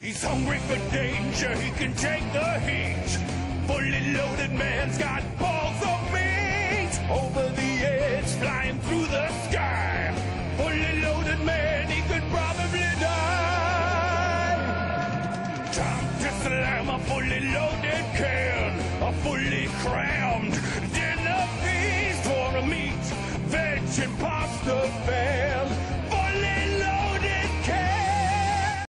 He's hungry for danger, he can take the heat. Fully loaded man's got balls of meat. Over the edge, flying through the sky. Fully loaded man, he could probably die. Time to slam a fully loaded can, a fully crammed dinner feast for a meat, veg, and pie.